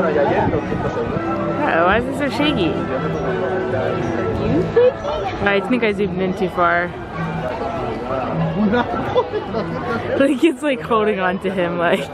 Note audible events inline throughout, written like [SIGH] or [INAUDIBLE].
bueno, y ayer 200 euros. Why is it so shaky? Yo me pongo la- You shaky? I think I zoomed in too far. [LAUGHS] Like it's like holding on to him like.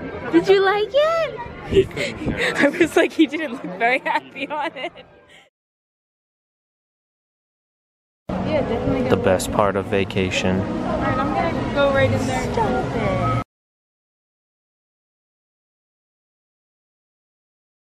It? Did you like it? [LAUGHS] I was like, he didn't look very happy on it. The best part of vacation. Alright, I'm gonna go right in there. Stop it.